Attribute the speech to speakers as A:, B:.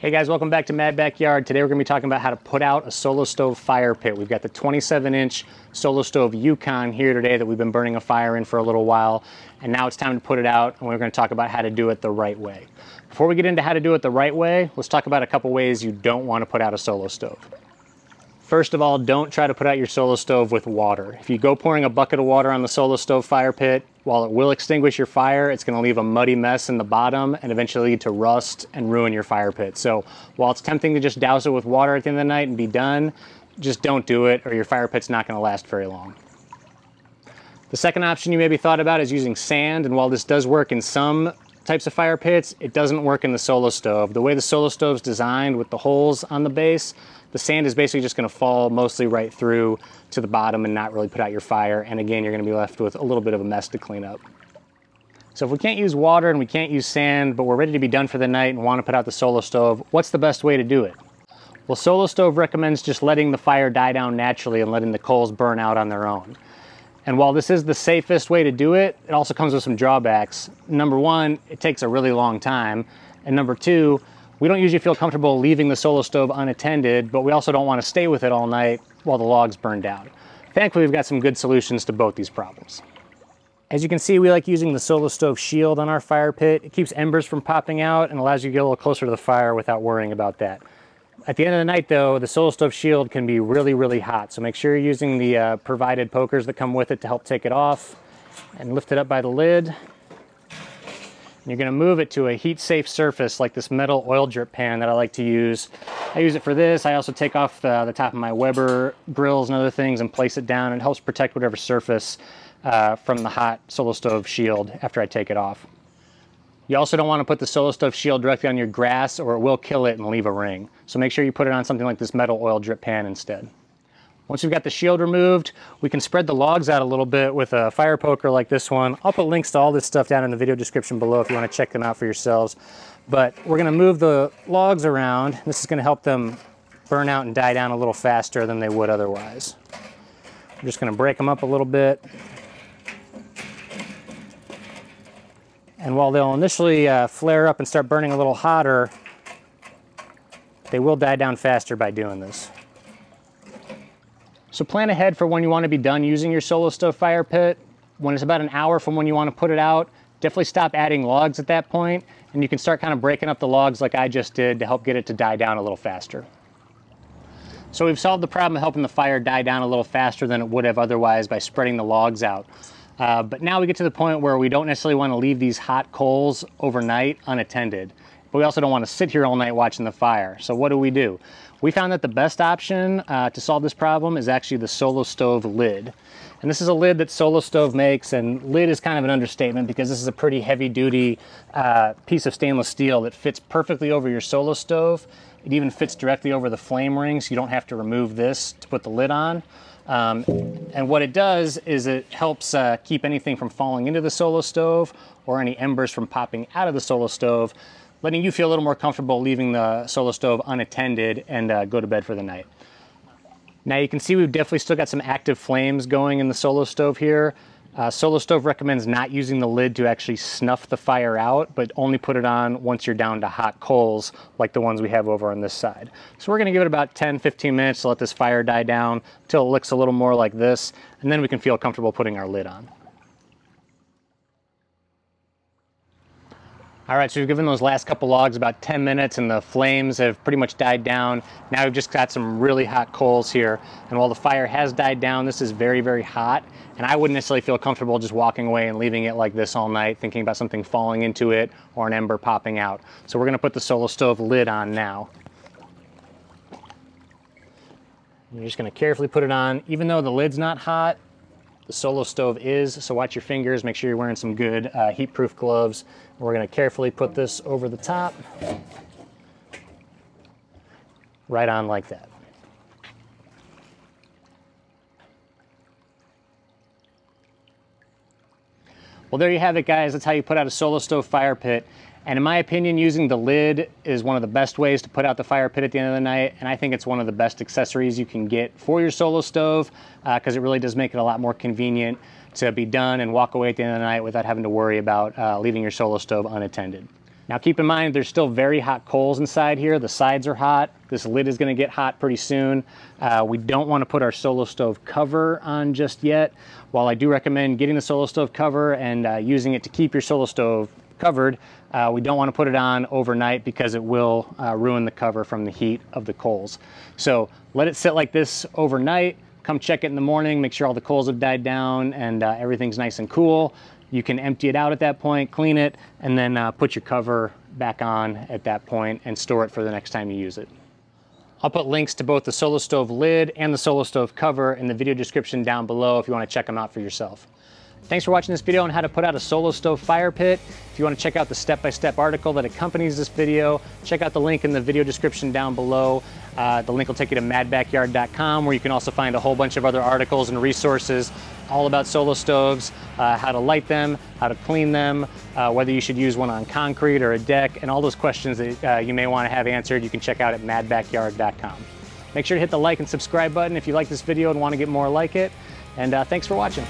A: Hey guys, welcome back to Mad Backyard. Today we're going to be talking about how to put out a solo stove fire pit. We've got the 27 inch solo stove Yukon here today that we've been burning a fire in for a little while. And now it's time to put it out and we're going to talk about how to do it the right way. Before we get into how to do it the right way, let's talk about a couple ways you don't want to put out a solo stove. First of all, don't try to put out your solo stove with water. If you go pouring a bucket of water on the solo stove fire pit, while it will extinguish your fire, it's gonna leave a muddy mess in the bottom and eventually lead to rust and ruin your fire pit. So while it's tempting to just douse it with water at the end of the night and be done, just don't do it or your fire pit's not gonna last very long. The second option you maybe thought about is using sand, and while this does work in some types of fire pits, it doesn't work in the solo stove. The way the solo stove is designed with the holes on the base, the sand is basically just gonna fall mostly right through to the bottom and not really put out your fire. And again, you're gonna be left with a little bit of a mess to clean up. So if we can't use water and we can't use sand, but we're ready to be done for the night and wanna put out the solo stove, what's the best way to do it? Well, Solo Stove recommends just letting the fire die down naturally and letting the coals burn out on their own. And while this is the safest way to do it, it also comes with some drawbacks. Number one, it takes a really long time. And number two, we don't usually feel comfortable leaving the solo stove unattended, but we also don't want to stay with it all night while the logs burn down. Thankfully, we've got some good solutions to both these problems. As you can see, we like using the solo stove shield on our fire pit. It keeps embers from popping out and allows you to get a little closer to the fire without worrying about that. At the end of the night though, the Solo Stove Shield can be really, really hot. So make sure you're using the uh, provided pokers that come with it to help take it off and lift it up by the lid. And you're gonna move it to a heat safe surface like this metal oil drip pan that I like to use. I use it for this. I also take off the, the top of my Weber grills and other things and place it down. It helps protect whatever surface uh, from the hot Solo Stove Shield after I take it off. You also don't want to put the Solo Stove shield directly on your grass or it will kill it and leave a ring. So make sure you put it on something like this metal oil drip pan instead. Once we've got the shield removed, we can spread the logs out a little bit with a fire poker like this one. I'll put links to all this stuff down in the video description below if you want to check them out for yourselves. But we're going to move the logs around. This is going to help them burn out and die down a little faster than they would otherwise. I'm just going to break them up a little bit. And while they'll initially uh, flare up and start burning a little hotter, they will die down faster by doing this. So plan ahead for when you want to be done using your solo stove fire pit. When it's about an hour from when you want to put it out, definitely stop adding logs at that point, and you can start kind of breaking up the logs like I just did to help get it to die down a little faster. So we've solved the problem of helping the fire die down a little faster than it would have otherwise by spreading the logs out. Uh, but now we get to the point where we don't necessarily want to leave these hot coals overnight unattended. But we also don't want to sit here all night watching the fire. So what do we do? We found that the best option uh, to solve this problem is actually the Solo Stove lid. And this is a lid that Solo Stove makes, and lid is kind of an understatement because this is a pretty heavy duty uh, piece of stainless steel that fits perfectly over your Solo Stove. It even fits directly over the flame ring, so you don't have to remove this to put the lid on. Um, and what it does is it helps uh, keep anything from falling into the solo stove or any embers from popping out of the solo stove, letting you feel a little more comfortable leaving the solo stove unattended and uh, go to bed for the night. Now you can see we've definitely still got some active flames going in the solo stove here. Uh, Solo Stove recommends not using the lid to actually snuff the fire out, but only put it on once you're down to hot coals like the ones we have over on this side. So we're gonna give it about 10, 15 minutes to let this fire die down until it looks a little more like this, and then we can feel comfortable putting our lid on. All right, so we've given those last couple logs about 10 minutes and the flames have pretty much died down. Now we've just got some really hot coals here. And while the fire has died down, this is very, very hot. And I wouldn't necessarily feel comfortable just walking away and leaving it like this all night, thinking about something falling into it or an ember popping out. So we're gonna put the Solo Stove lid on now. You're just gonna carefully put it on. Even though the lid's not hot, the Solo Stove is, so watch your fingers, make sure you're wearing some good uh, heat-proof gloves. We're gonna carefully put this over the top, right on like that. Well, there you have it, guys. That's how you put out a Solo Stove fire pit. And in my opinion, using the lid is one of the best ways to put out the fire pit at the end of the night. And I think it's one of the best accessories you can get for your solo stove because uh, it really does make it a lot more convenient to be done and walk away at the end of the night without having to worry about uh, leaving your solo stove unattended. Now keep in mind, there's still very hot coals inside here. The sides are hot. This lid is gonna get hot pretty soon. Uh, we don't wanna put our Solo Stove cover on just yet. While I do recommend getting the Solo Stove cover and uh, using it to keep your Solo Stove covered, uh, we don't wanna put it on overnight because it will uh, ruin the cover from the heat of the coals. So let it sit like this overnight. Come check it in the morning, make sure all the coals have died down and uh, everything's nice and cool. You can empty it out at that point, clean it, and then uh, put your cover back on at that point and store it for the next time you use it. I'll put links to both the Solo Stove lid and the Solo Stove cover in the video description down below if you want to check them out for yourself. Thanks for watching this video on how to put out a Solo Stove fire pit. If you want to check out the step-by-step -step article that accompanies this video, check out the link in the video description down below. Uh, the link will take you to madbackyard.com where you can also find a whole bunch of other articles and resources all about solo stoves, uh, how to light them, how to clean them, uh, whether you should use one on concrete or a deck, and all those questions that uh, you may want to have answered, you can check out at madbackyard.com. Make sure to hit the like and subscribe button if you like this video and want to get more like it, and uh, thanks for watching.